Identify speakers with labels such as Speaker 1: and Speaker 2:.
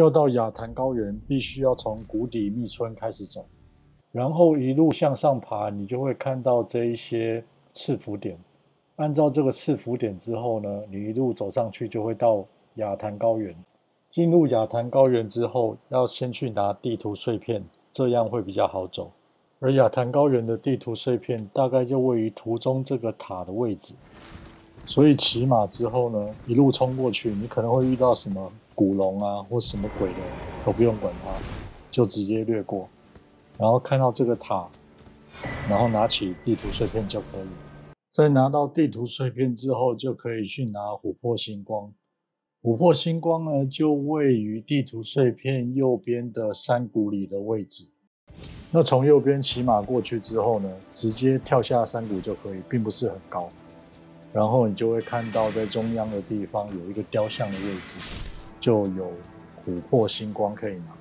Speaker 1: 要到雅潭高原，必须要从谷底密村开始走，然后一路向上爬，你就会看到这一些赤伏点。按照这个赤伏点之后呢，你一路走上去就会到雅潭高原。进入雅潭高原之后，要先去拿地图碎片，这样会比较好走。而雅潭高原的地图碎片大概就位于图中这个塔的位置，所以骑马之后呢，一路冲过去，你可能会遇到什么古龙啊或什么鬼的，都不用管它，就直接掠过，然后看到这个塔，然后拿起地图碎片就可以。在拿到地图碎片之后，就可以去拿琥珀星光。琥珀星光呢，就位于地图碎片右边的山谷里的位置。那从右边骑马过去之后呢，直接跳下山谷就可以，并不是很高。然后你就会看到在中央的地方有一个雕像的位置，就有琥珀星光可以拿。